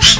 Что?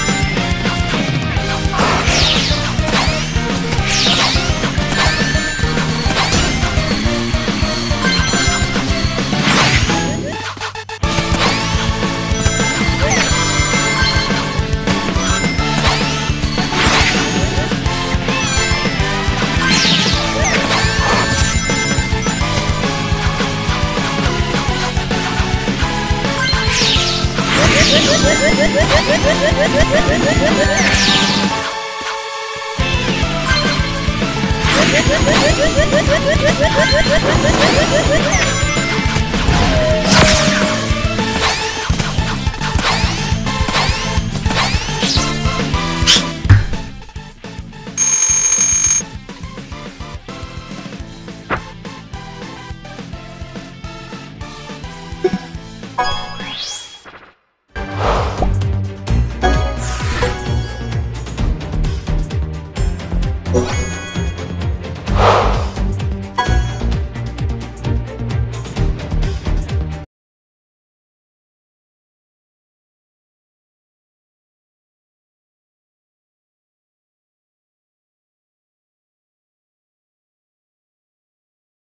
Ha ha ha ha